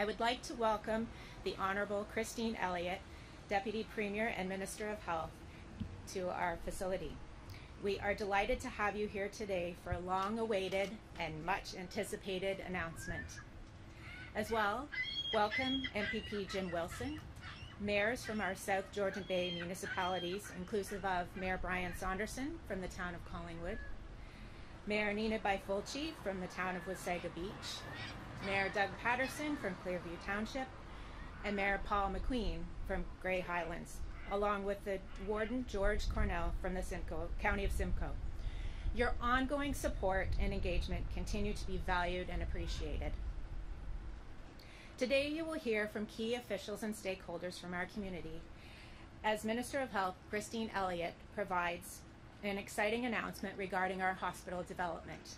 I would like to welcome the Honorable Christine Elliott, Deputy Premier and Minister of Health, to our facility. We are delighted to have you here today for a long awaited and much anticipated announcement. As well, welcome MPP Jim Wilson, mayors from our South Georgian Bay municipalities, inclusive of Mayor Brian Saunderson from the town of Collingwood, Mayor Nina Bifolchi from the town of Wasaga Beach, Mayor Doug Patterson from Clearview Township, and Mayor Paul McQueen from Grey Highlands, along with the Warden George Cornell from the Simcoe, County of Simcoe. Your ongoing support and engagement continue to be valued and appreciated. Today you will hear from key officials and stakeholders from our community as Minister of Health Christine Elliott provides an exciting announcement regarding our hospital development.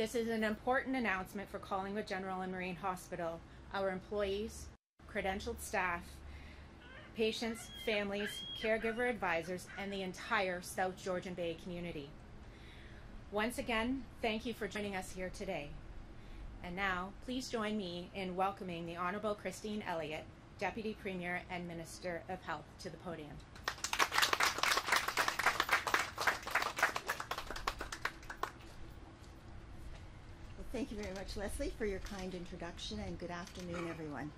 This is an important announcement for Collingwood General and Marine Hospital, our employees, credentialed staff, patients, families, caregiver advisors, and the entire South Georgian Bay community. Once again, thank you for joining us here today. And now, please join me in welcoming the Honorable Christine Elliott, Deputy Premier and Minister of Health, to the podium. Thank you very much, Leslie, for your kind introduction, and good afternoon, everyone.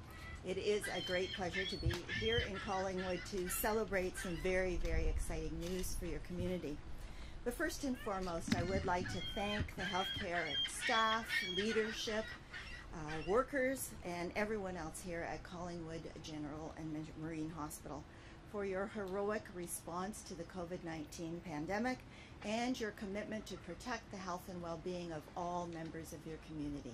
It is a great pleasure to be here in Collingwood to celebrate some very, very exciting news for your community. But first and foremost, I would like to thank the healthcare staff, leadership, uh, workers, and everyone else here at Collingwood General and Marine Hospital for your heroic response to the COVID 19 pandemic and your commitment to protect the health and well being of all members of your community.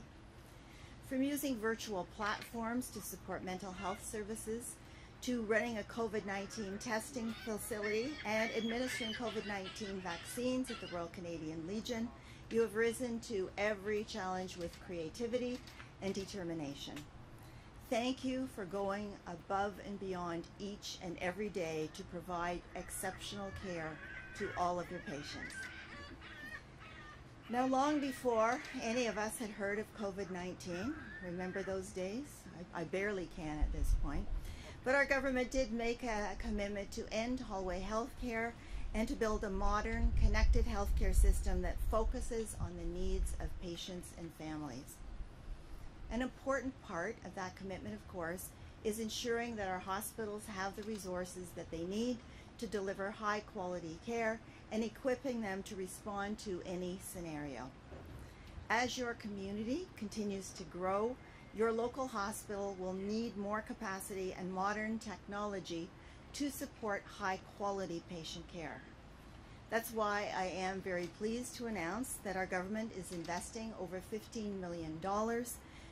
From using virtual platforms to support mental health services, to running a COVID 19 testing facility and administering COVID 19 vaccines at the Royal Canadian Legion, you have risen to every challenge with creativity and determination. Thank you for going above and beyond each and every day to provide exceptional care to all of your patients. Now, long before any of us had heard of COVID 19, remember those days? I, I, barely can at this point. But our government did make a commitment to end hallway health care and to build a modern, connected healthcare system that focuses on the needs of patients and families. An important part of that commitment, of course, is ensuring that our hospitals have the resources that they need to deliver high quality care and equipping them to respond to any scenario. As your community continues to grow, your local hospital will need more capacity and modern technology to support high quality patient care. That's why I am very pleased to announce that our government is investing over $15 million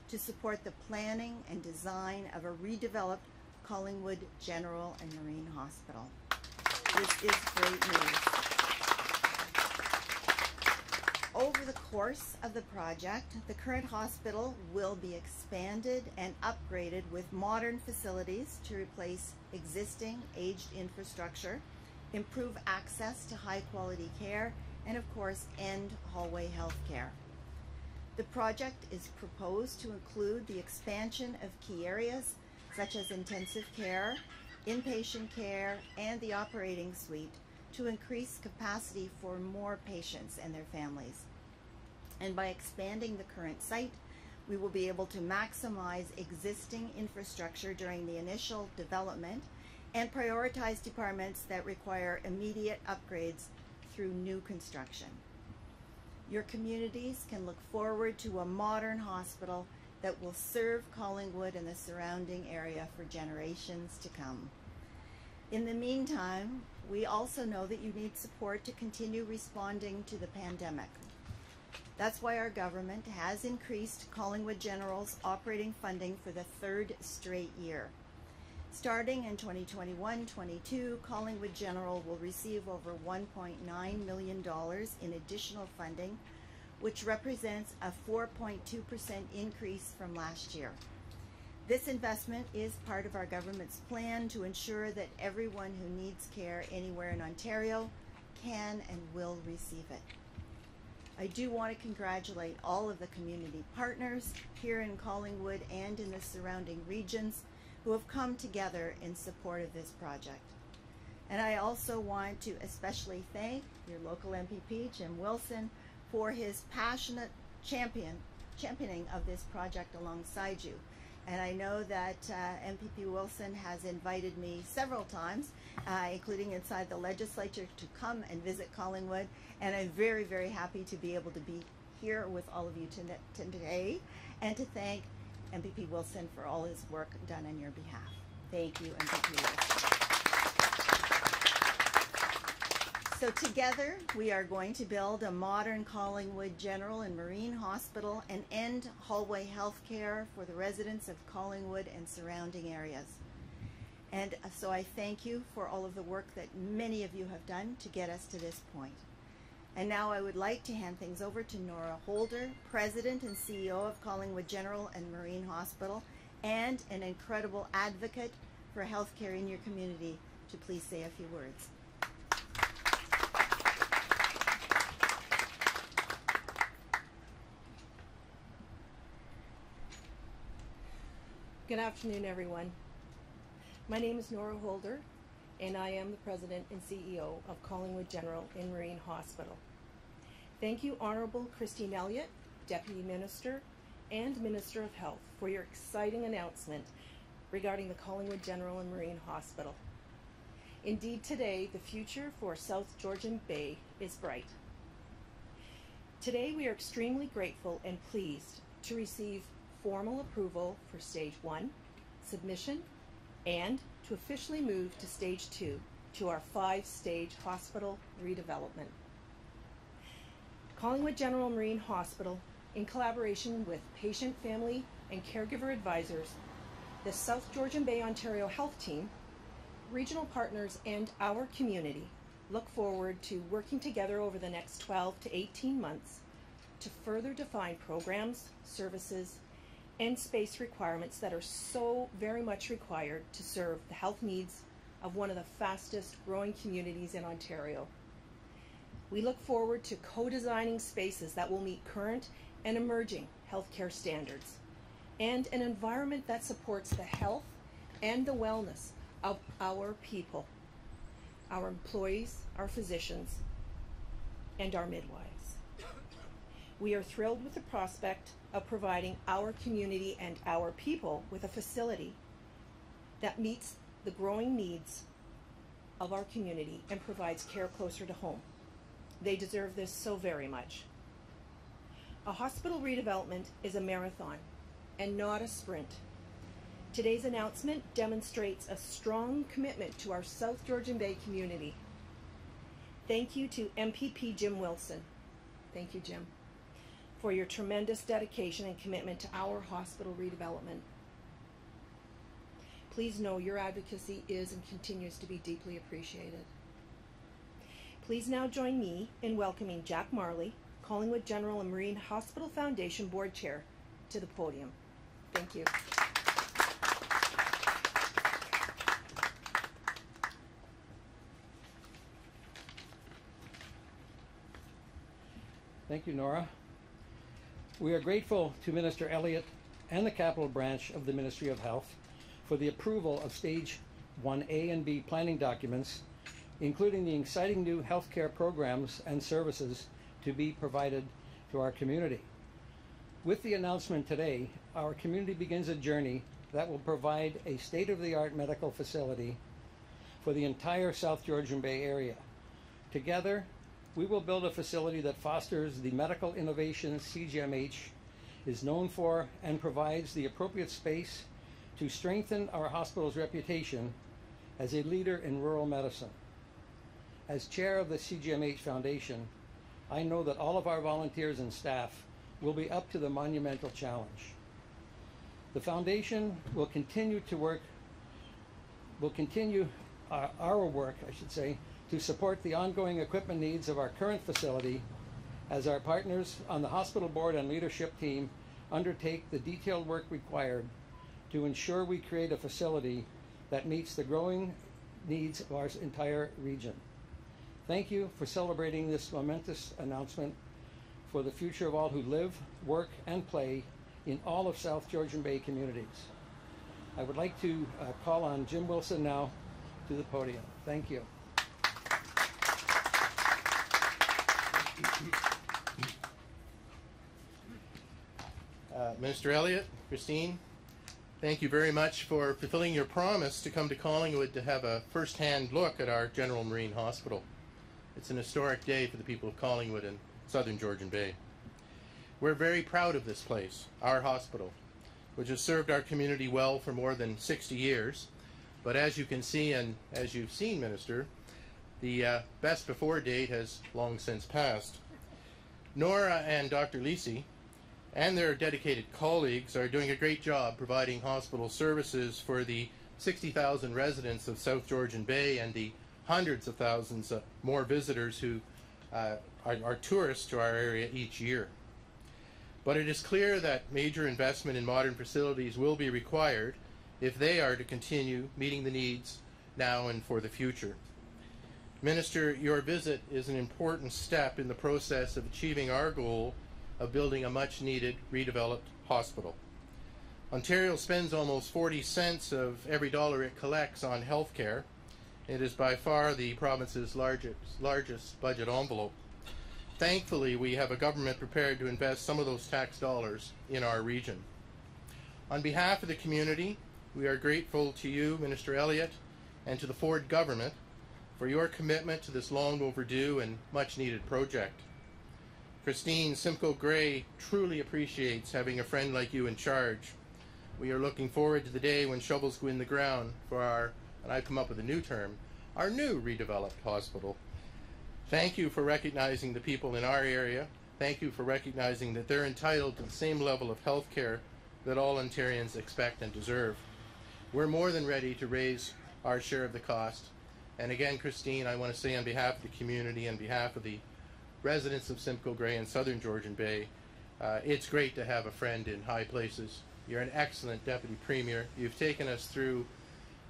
to support the planning and design of a redeveloped Collingwood General and Marine Hospital. This is great news. Over the course of the project, the current hospital will be expanded and upgraded with modern facilities to replace existing aged infrastructure, improve access to high quality care, and of course, end hallway health care. The project is proposed to include the expansion of key areas such as intensive care, inpatient care, and the operating suite to increase capacity for more patients and their families. And by expanding the current site, we will be able to maximize existing infrastructure during the initial development and prioritize departments that require immediate upgrades through new construction. Your communities can look forward to a modern hospital that will serve Collingwood and the surrounding area for generations to come. In the meantime, we also know that you need support to continue responding to the pandemic. That's why our government has increased Collingwood General's operating funding for the third straight year. Starting in 2021-22, Collingwood General will receive over $1.9 million in additional funding, which represents a 4.2% increase from last year. This investment is part of our government's plan to ensure that everyone who needs care anywhere in Ontario can and will receive it. I do want to congratulate all of the community partners here in Collingwood and in the surrounding regions who have come together in support of this project. And I also want to especially thank your local MPP, Jim Wilson, for his passionate champion, championing of this project alongside you. And I know that uh, MPP Wilson has invited me several times, uh, including inside the legislature, to come and visit Collingwood. And I'm very, very happy to be able to be here with all of you today and to thank MPP Wilson for all his work done on your behalf. Thank you, MPP Wilson. So together, we are going to build a modern Collingwood General and Marine Hospital and end hallway health care for the residents of Collingwood and surrounding areas. And so I thank you for all of the work that many of you have done to get us to this point. And now I would like to hand things over to Nora Holder, President and CEO of Collingwood General and Marine Hospital, and an incredible advocate for healthcare in your community, to please say a few words. Good afternoon, everyone. My name is Nora Holder, and I am the President and CEO of Collingwood General and Marine Hospital. Thank you, Honorable Christine Elliott, Deputy Minister and Minister of Health, for your exciting announcement regarding the Collingwood General and Marine Hospital. Indeed, today, the future for South Georgian Bay is bright. Today, we are extremely grateful and pleased to receive formal approval for stage one, submission, and to officially move to stage two to our five stage hospital redevelopment. Collingwood General Marine Hospital, in collaboration with patient, family, and caregiver advisors, the South Georgian Bay, Ontario Health Team, regional partners, and our community look forward to working together over the next 12 to 18 months to further define programs, services, and space requirements that are so very much required to serve the health needs of one of the fastest growing communities in Ontario. We look forward to co-designing spaces that will meet current and emerging healthcare standards and an environment that supports the health and the wellness of our people, our employees, our physicians, and our midwives. We are thrilled with the prospect of providing our community and our people with a facility that meets the growing needs of our community and provides care closer to home. They deserve this so very much. A hospital redevelopment is a marathon and not a sprint. Today's announcement demonstrates a strong commitment to our South Georgian Bay community. Thank you to MPP Jim Wilson. Thank you, Jim for your tremendous dedication and commitment to our hospital redevelopment. Please know your advocacy is and continues to be deeply appreciated. Please now join me in welcoming Jack Marley, Collingwood General and Marine Hospital Foundation Board Chair, to the podium. Thank you. Thank you, Nora. We are grateful to Minister Elliott and the Capital Branch of the Ministry of Health for the approval of Stage 1A and B planning documents, including the exciting new healthcare programs and services to be provided to our community. With the announcement today, our community begins a journey that will provide a state-of-the-art medical facility for the entire South Georgian Bay area. Together, we will build a facility that fosters the medical innovation CGMH is known for and provides the appropriate space to strengthen our hospital's reputation as a leader in rural medicine. As chair of the CGMH Foundation, I know that all of our volunteers and staff will be up to the monumental challenge. The foundation will continue to work, will continue our, our work, I should say, to support the ongoing equipment needs of our current facility as our partners on the hospital board and leadership team undertake the detailed work required to ensure we create a facility that meets the growing needs of our entire region. Thank you for celebrating this momentous announcement for the future of all who live, work, and play in all of South Georgian Bay communities. I would like to uh, call on Jim Wilson now to the podium. Thank you. Uh, Minister Elliott, Christine, thank you very much for fulfilling your promise to come to Collingwood to have a first-hand look at our General Marine Hospital. It's an historic day for the people of Collingwood and Southern Georgian Bay. We're very proud of this place, our hospital, which has served our community well for more than 60 years. But as you can see, and as you've seen, Minister, the uh, best before date has long since passed. Nora and Dr. Lisi and their dedicated colleagues are doing a great job providing hospital services for the 60,000 residents of South Georgian Bay and the hundreds of thousands of more visitors who uh, are, are tourists to our area each year. But it is clear that major investment in modern facilities will be required if they are to continue meeting the needs now and for the future. Minister, your visit is an important step in the process of achieving our goal of building a much needed redeveloped hospital. Ontario spends almost 40 cents of every dollar it collects on health care. It is by far the province's largest, largest budget envelope. Thankfully, we have a government prepared to invest some of those tax dollars in our region. On behalf of the community, we are grateful to you, Minister Elliott, and to the Ford government for your commitment to this long overdue and much needed project. Christine Simcoe Grey truly appreciates having a friend like you in charge. We are looking forward to the day when shovels go in the ground for our, and I've come up with a new term, our new redeveloped hospital. Thank you for recognizing the people in our area. Thank you for recognizing that they're entitled to the same level of health care that all Ontarians expect and deserve. We're more than ready to raise our share of the cost. And again, Christine, I want to say on behalf of the community, on behalf of the residents of Simcoe Grey and Southern Georgian Bay, uh, it's great to have a friend in high places. You're an excellent deputy premier. You've taken us through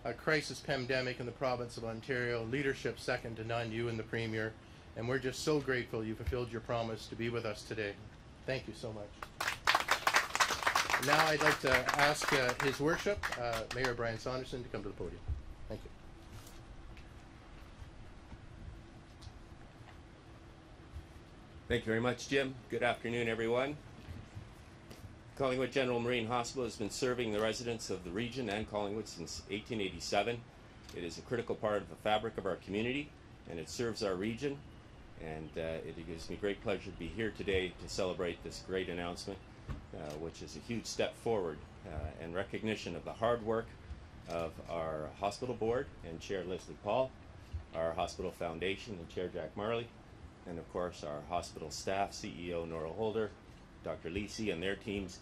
a crisis pandemic in the province of Ontario, leadership second to none, you and the premier, and we're just so grateful you fulfilled your promise to be with us today. Thank you so much. Now I'd like to ask uh, His Worship, uh, Mayor Brian Saunderson, to come to the podium. Thank you. Thank you very much, Jim. Good afternoon, everyone. Collingwood General Marine Hospital has been serving the residents of the region and Collingwood since 1887. It is a critical part of the fabric of our community, and it serves our region. And uh, it gives me great pleasure to be here today to celebrate this great announcement, uh, which is a huge step forward uh, in recognition of the hard work of our hospital board and Chair Leslie Paul, our hospital foundation and Chair Jack Marley, and of course our hospital staff, CEO Nora Holder, Dr. Lisi, and their teams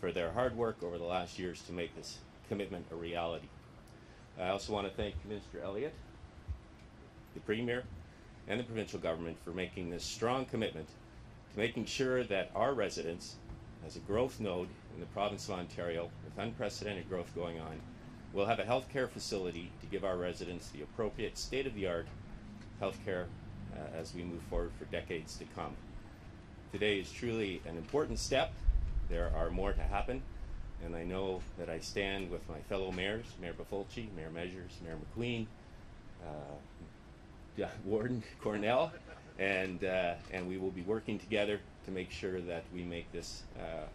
for their hard work over the last years to make this commitment a reality. I also want to thank Minister Elliott, the Premier, and the provincial government for making this strong commitment to making sure that our residents, as a growth node in the province of Ontario, with unprecedented growth going on, will have a healthcare facility to give our residents the appropriate state of the art healthcare uh, as we move forward for decades to come. Today is truly an important step. There are more to happen, and I know that I stand with my fellow mayors, Mayor Bifolchi, Mayor Measures, Mayor McQueen, uh, Warden Cornell, and, uh, and we will be working together to make sure that we make this uh,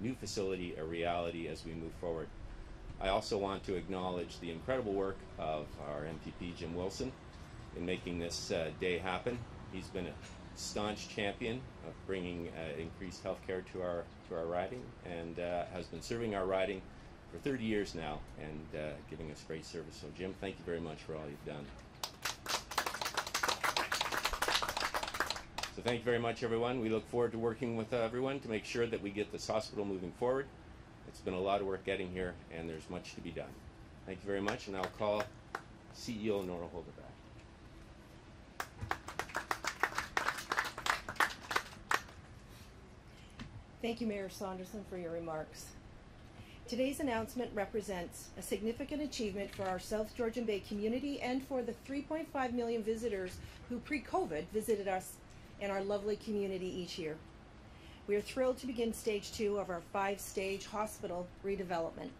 new facility a reality as we move forward. I also want to acknowledge the incredible work of our MPP Jim Wilson in making this uh, day happen. He's been a staunch champion of bringing uh, increased health care to our to our riding and uh, has been serving our riding for 30 years now and uh, giving us great service. So Jim, thank you very much for all you've done. So thank you very much, everyone. We look forward to working with uh, everyone to make sure that we get this hospital moving forward. It's been a lot of work getting here, and there's much to be done. Thank you very much, and I'll call CEO Nora Holder back. Thank you, Mayor Saunderson, for your remarks. Today's announcement represents a significant achievement for our South Georgian Bay community and for the 3.5 million visitors who pre-COVID visited us and our lovely community each year. We are thrilled to begin stage two of our five stage hospital redevelopment.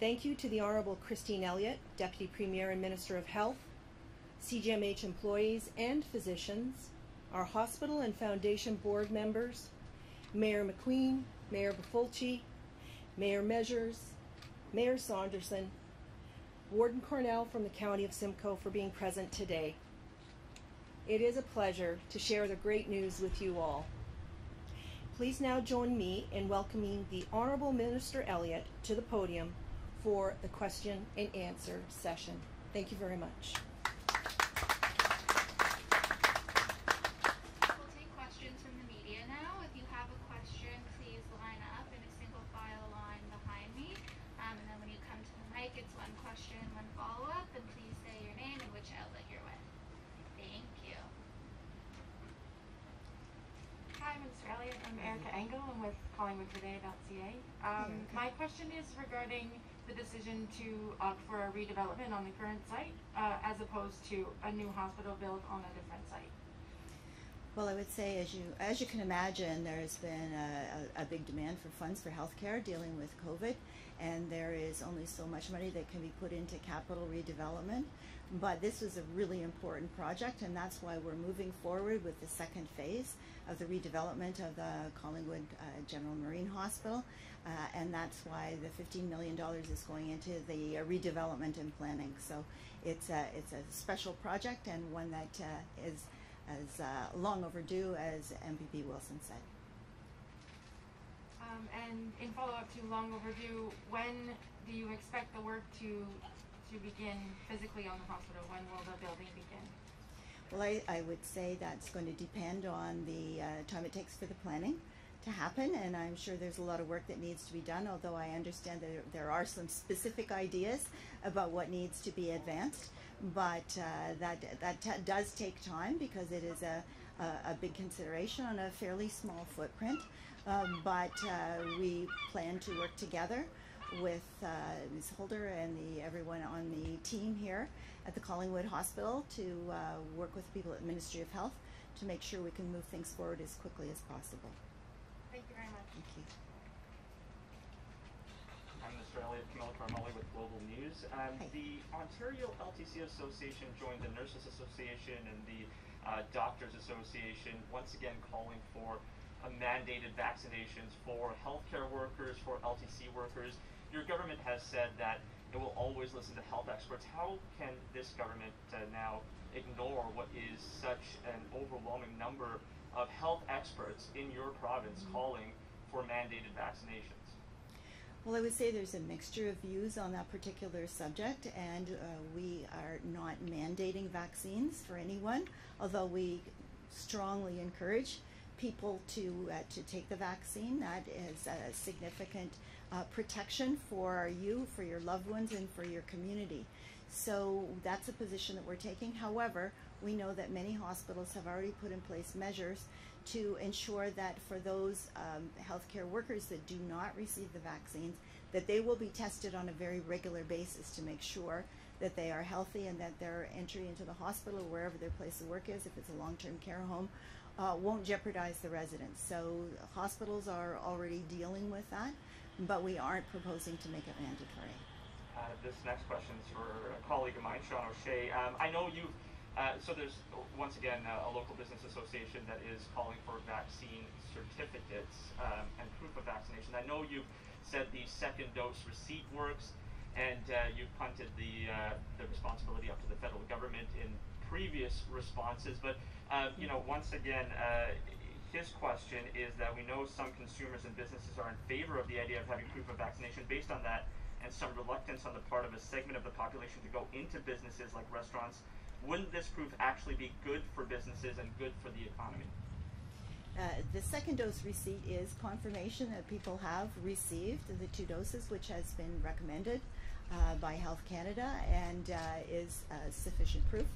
Thank you to the Honorable Christine Elliott, Deputy Premier and Minister of Health, CGMH employees and physicians, our hospital and foundation board members, Mayor McQueen, Mayor Bifolchi, Mayor Measures, Mayor Saunderson, Warden Cornell from the County of Simcoe for being present today. It is a pleasure to share the great news with you all. Please now join me in welcoming the Honorable Minister Elliott to the podium for the question and answer session. Thank you very much. We'll take questions from the media now. If you have a question, please line up in a single file line behind me. Um, and then when you come to the mic, it's one question, one follow-up, and please say your name and which outlet you're with. Thank you. Hi, Mr. Elliott. I'm Erica Engel. I'm with CollingwoodToday.ca. Um, my question is regarding the decision to opt for a redevelopment on the current site uh, as opposed to a new hospital built on a different site. Well, I would say, as you as you can imagine, there's been a, a, big demand for funds for healthcare dealing with COVID, and there is only so much money that can be put into capital redevelopment. But this was a really important project, and that's why we're moving forward with the second phase of the redevelopment of the Collingwood uh, General Marine Hospital, uh, and that's why the $15 million is going into the uh, redevelopment and planning. So it's a it's a special project and one that uh, is as uh, long overdue as MPP Wilson said. Um, and in follow-up to long overdue, when do you expect the work to to begin physically on the hospital? When will the building begin? Well, I, I would say that's going to depend on the uh, time it takes for the planning to happen, and I'm sure there's a lot of work that needs to be done, although I understand that there, are some specific ideas about what needs to be advanced. But uh, that, that does take time because it is a, a, a big consideration on a fairly small footprint. Um, but uh, we plan to work together with uh, Ms. Holder and the everyone on the team here at the Collingwood Hospital to uh, work with people at the Ministry of Health to make sure we can move things forward as quickly as possible. Thank you very much. Thank you. Elliot Kamil Karamali with Global News. Um, the Ontario LTC Association joined the Nurses Association and the uh, Doctors Association, once again calling for mandated vaccinations for healthcare workers, for LTC workers. Your government has said that it will always listen to health experts. How can this government uh, now ignore what is such an overwhelming number of health experts in your province calling for mandated vaccinations? Well, I would say there's a mixture of views on that particular subject, and uh, we are not mandating vaccines for anyone, although we strongly encourage people to uh, to take the vaccine. That is a significant uh, protection for you, for your loved ones, and for your community. So that's a position that we're taking. However, we know that many hospitals have already put in place measures to ensure that for those um, healthcare workers that do not receive the vaccines, that they will be tested on a very regular basis to make sure that they are healthy and that their entry into the hospital or wherever their place of work is, if it's a long-term care home, uh, won't jeopardize the residents. So hospitals are already dealing with that, but we aren't proposing to make it mandatory. Uh, this next question is for a colleague of mine, Sean O'Shea. Um, I know you've, uh, so there's once again uh, a local business association that is calling for vaccine certificates um, and proof of vaccination. I know you've said the second dose receipt works, and uh, you've punted the uh, the responsibility up to the federal government in previous responses. But uh, you know, once again, his question is that we know some consumers and businesses are in favor of the idea of having proof of vaccination based on that, and some reluctance on the part of a segment of the population to go into businesses like restaurants. Wouldn't this proof actually be good for businesses and good for the economy? Uh, the second dose receipt is confirmation that people have received the two doses, which has been recommended uh, by Health Canada and uh, is uh, sufficient proof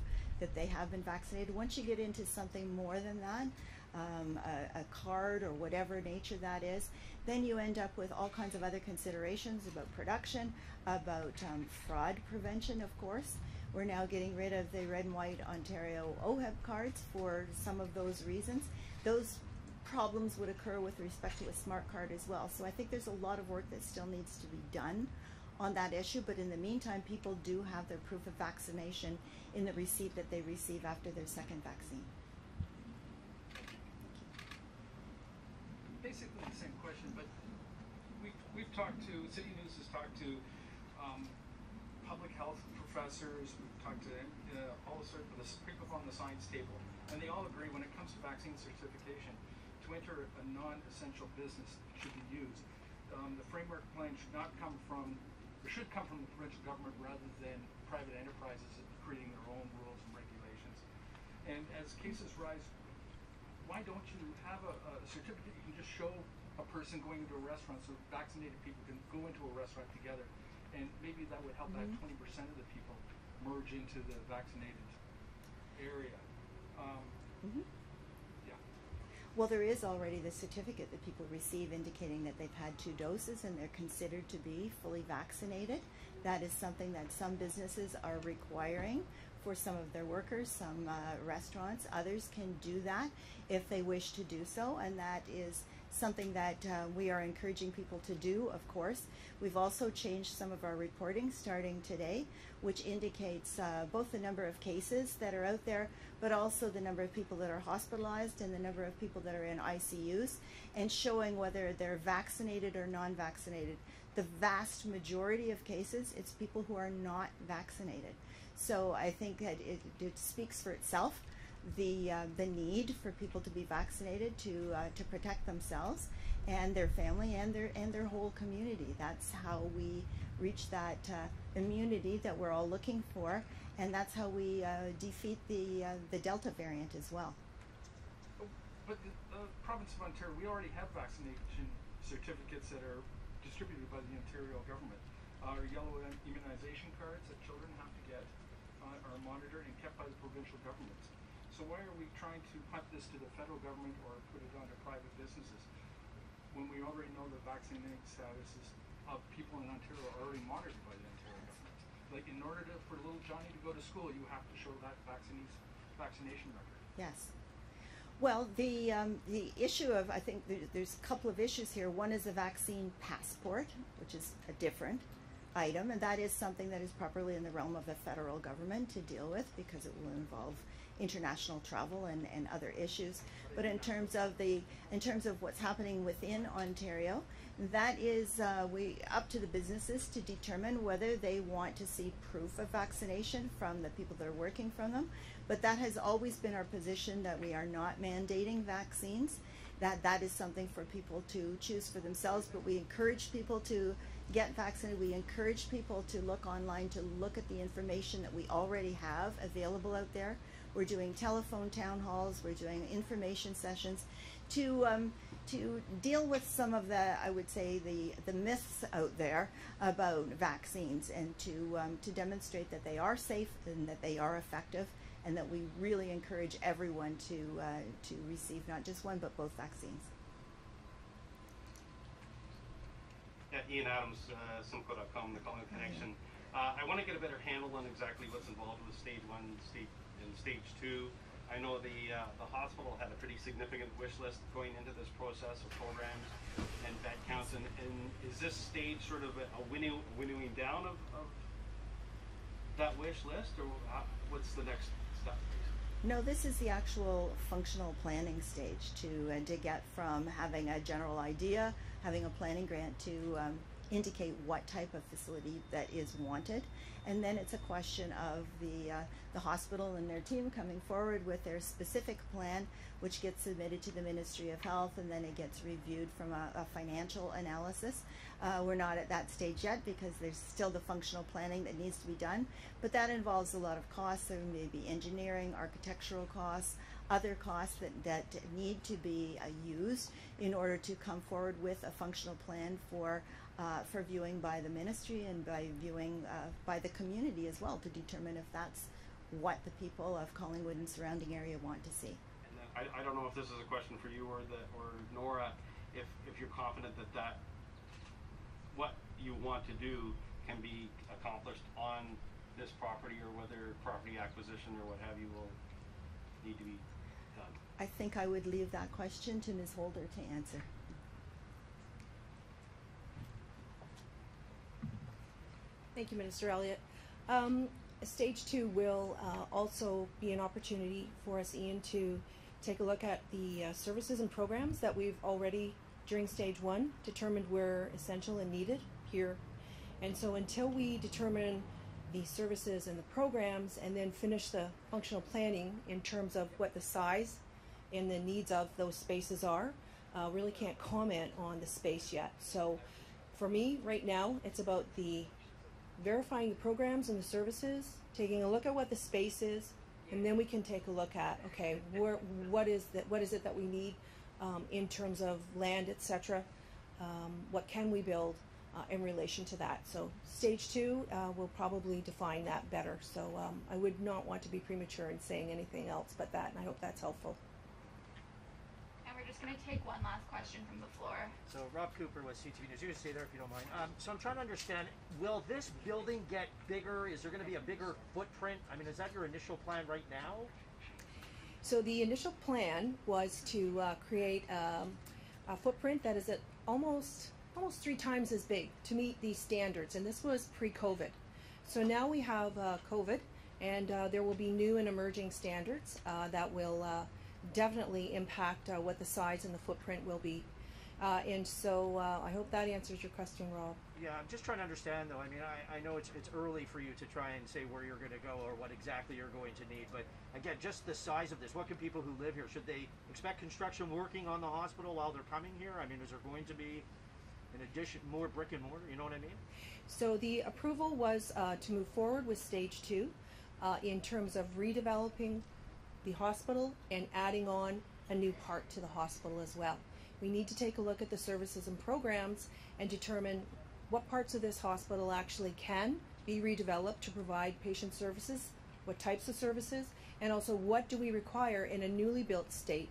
that they have been vaccinated. Once you get into something more than that, um, a, a card or whatever nature that is, then you end up with all kinds of other considerations about production, about um, fraud prevention, of course. We're now getting rid of the red and white Ontario OHIP cards for some of those reasons. Those problems would occur with respect to a smart card as well. So I think there's a lot of work that still needs to be done on that issue. But in the meantime, people do have their proof of vaccination in the receipt that they receive after their second vaccine. basically the same question, but we've, we've talked to, City News has talked to um, public health professors, we've talked to uh, all of the people on the science table, and they all agree when it comes to vaccine certification, to enter a non-essential business should be used. Um, the framework plan should not come from, or should come from the provincial government rather than private enterprises creating their own rules and regulations. And as cases rise, why don't you have a, a certificate you can just show a person going into a restaurant so vaccinated people can go into a restaurant together and maybe that would help that 20% of the people merge into the vaccinated area um, Mhm. yeah Well, there is already the certificate that people receive indicating that they've had two doses and they're considered to be fully vaccinated. That is something that some businesses are requiring for some of their workers, some uh, restaurants. Others can do that if they wish to do so, and that is something that uh, we are encouraging people to do, of course. We've also changed some of our reporting starting today, which indicates uh, both the number of cases that are out there, but also the number of people that are hospitalized and the number of people that are in ICUs, and showing whether they're vaccinated or non vaccinated. The vast majority of cases, it's people who are not vaccinated. So I think that it, it speaks for itself the uh, the need for people to be vaccinated to uh, to protect themselves and their family and their and their whole community. That's how we reach that uh, immunity that we're all looking for, and that's how we uh, defeat the uh, the Delta variant as well. But the uh, province of Ontario we already have vaccination certificates that are distributed by the Ontario government our yellow immunization cards that children have to get are monitored and kept by the provincial governments. So why are we trying to punt this to the federal government or put it onto private businesses when we already know the vaccinating statuses of people in Ontario are already monitored by the Ontario government? Like in order to, for little Johnny to go to school, you have to show that vaccination record. Yes. Well, the um, the issue of I think there, there's a couple of issues here. One is a vaccine passport, which is a different item, and that is something that is properly in the realm of the federal government to deal with because it will involve international travel and, and other issues. But in terms of the in terms of what's happening within Ontario, that is uh, we up to the businesses to determine whether they want to see proof of vaccination from the people that are working from them. But that has always been our position that we are not mandating vaccines. That that is something for people to choose for themselves. But we encourage people to get vaccinated. We encourage people to look online to look at the information that we already have available out there. We're doing telephone town halls. We're doing information sessions to um, to deal with some of the I would say the the myths out there about vaccines and to um, to demonstrate that they are safe and that they are effective and that we really encourage everyone to uh, to receive not just one but both vaccines. Yeah, Ian Adams, uh, Simcoe.com, the Calling Connection. Uh, I want to get a better handle on exactly what's involved with stage one, stage and stage two. I know the uh, the hospital had a pretty significant wish list going into this process of programs and bed counts. And, and is this stage sort of a, a winnow, winnowing down of, of that wish list, or how, what's the next step? No, this is the actual functional planning stage to uh, to get from having a general idea, having a planning grant to um, indicate what type of facility that is wanted, and then it's a question of the uh, the hospital and their team coming forward with their specific plan, which gets submitted to the Ministry of Health, and then it gets reviewed from a, a financial analysis. Uh, we're not at that stage yet because there's still the functional planning that needs to be done, but that involves a lot of costs. There may be engineering, architectural costs, other costs that, that need to be uh, used in order to come forward with a functional plan for uh, for viewing by the ministry and by viewing uh, by the community as well to determine if that's what the people of Collingwood and surrounding area want to see. And then I, I don't know if this is a question for you or the or Nora, if if you're confident that that what you want to do can be accomplished on this property or whether property acquisition or what have you will need to be done. I think I would leave that question to Ms. Holder to answer. Thank you, Minister Elliott. Um, stage two will uh, also be an opportunity for us, Ian, to take a look at the uh, services and programs that we've already, during stage one, determined were essential and needed here. And so until we determine the services and the programs and then finish the functional planning in terms of what the size and the needs of those spaces are, uh, really can't comment on the space yet. So for me, right now, it's about the verifying the programs and the services, taking a look at what the space is, and then we can take a look at okay, where, what is that? What is it that we need um, in terms of land, etc. Um, what can we build uh, in relation to that? So stage two uh, will probably define that better. So um, I would not want to be premature in saying anything else but that, and I hope that's helpful. And we're gonna take one last question from the floor. So Rob Cooper with CTV News. You can stay there if you don't mind. Um, so I'm trying to understand, will this building get bigger? Is there going to be a bigger footprint? I mean, is that your initial plan right now? So the initial plan was to uh, create um, a footprint that is at almost almost three times as big to meet these standards, and this was pre-COVID. So now we have uh, COVID, and uh, there will be new and emerging standards uh, that will uh, definitely impact uh, what the size and the footprint will be. Uh, and so I hope that answers your question, Rob. Yeah, I'm just trying to understand though. I mean, I, I know it's it's early for you to try and say where you're going to go or what exactly you're going to need, but again, just the size of this. What can people who live here should they expect construction working on the hospital while they're coming here? I mean, is there going to be in addition more brick and mortar? You know what I mean? So the approval was uh, to move forward with stage two uh, in terms of redeveloping the hospital and adding on a new part to the hospital as well. We need to take a look at the services and programs and determine what parts of this hospital actually can be redeveloped to provide patient services, what types of services, and also what do we require in a newly built state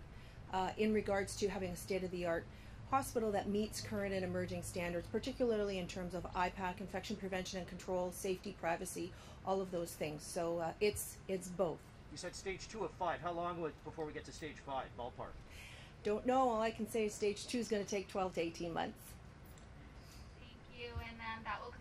uh, in regards to having a state-of-the-art hospital that meets current and emerging standards, particularly in terms of IPAC, infection prevention and control, safety, privacy, all of those things. So uh, it's it's both. You said stage two of five. How long would before we get to stage five, ballpark? Don't know. All I can say is stage two is going to take 12 to 18 months. Thank you, and then that will